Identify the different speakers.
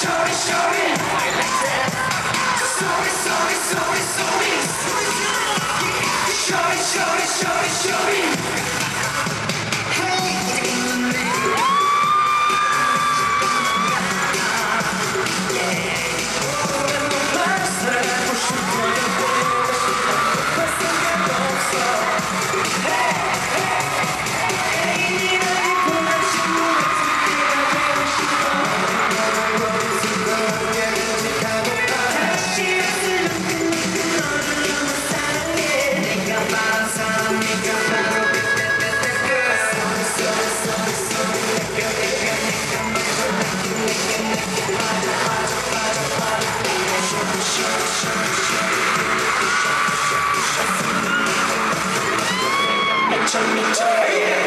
Speaker 1: sorry, sorry,
Speaker 2: Yeah.